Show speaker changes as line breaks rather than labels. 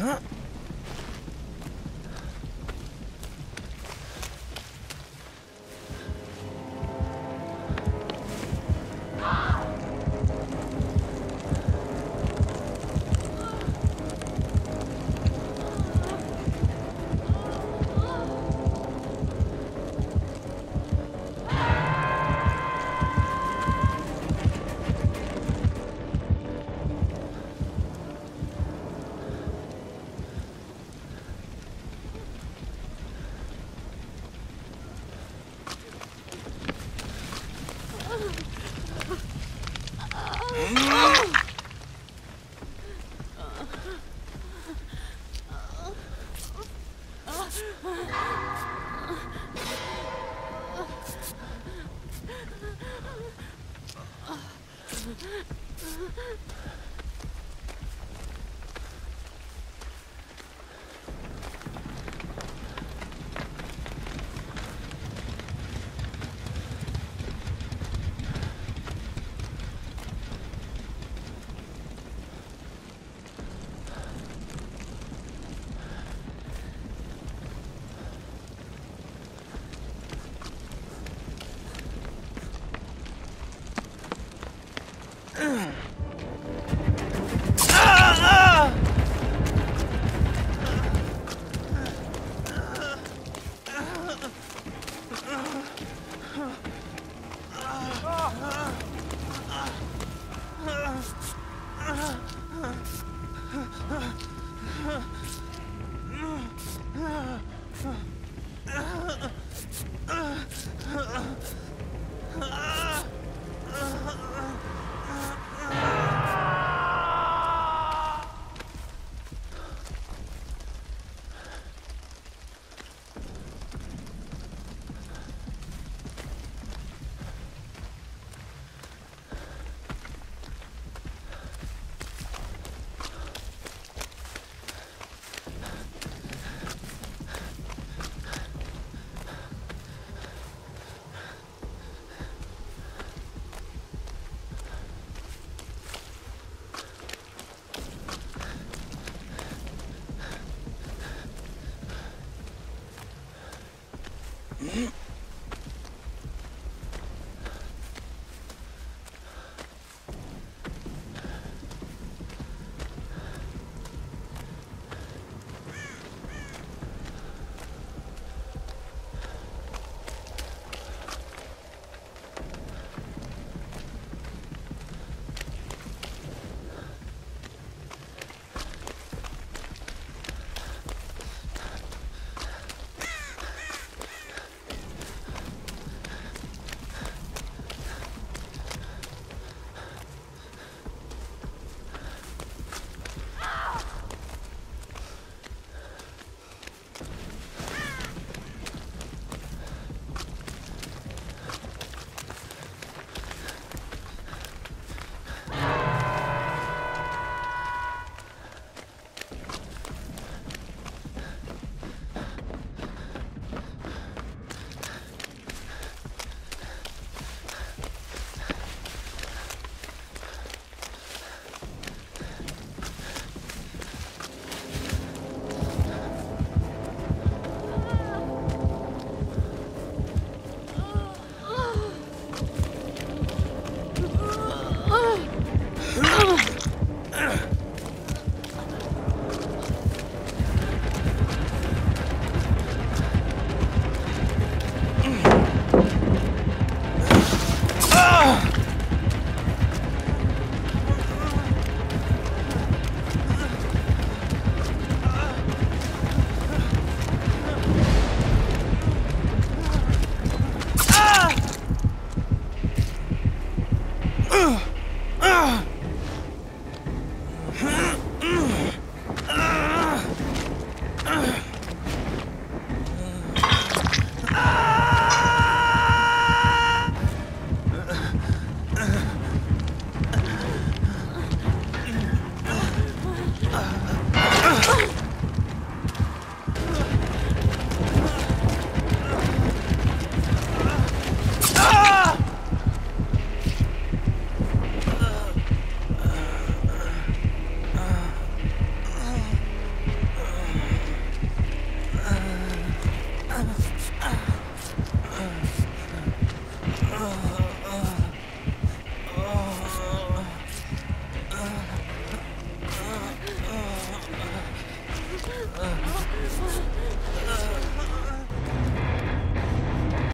Huh?
Ugh.
Boom!